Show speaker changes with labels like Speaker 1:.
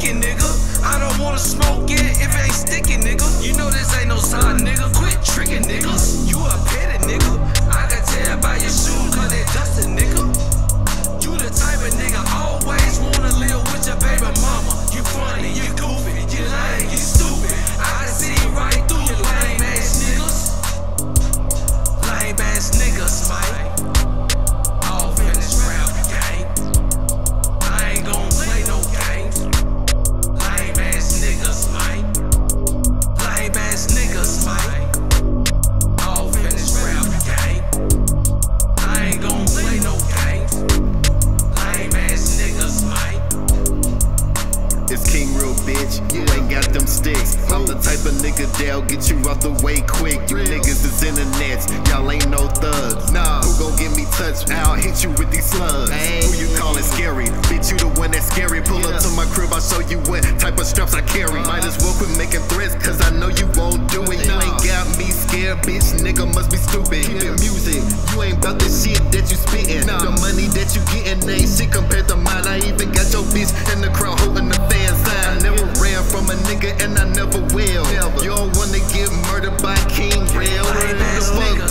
Speaker 1: feel nigga. I don't wanna smoke it if it ain't sticky, nigga. You know this ain't no sign, nigga. Quit
Speaker 2: bitch, you ain't got them sticks. I'm the type of nigga that'll get you out the way quick. You niggas is internets, y'all ain't no thugs. Nah, who gon' get me touched? I'll hit you with these slugs. Who you callin' scary? Bitch, you the one that's scary. Pull up to my crib, I'll show you what type of straps I carry. Uh-huh. Might as well quit making threats, cause I know you won't do it. You ain't got me scared, bitch, nigga must be stupid. Keep it music, you ain't about the shit that you spittin'. and I never will. You don't wanna get murdered by King Real? Fuck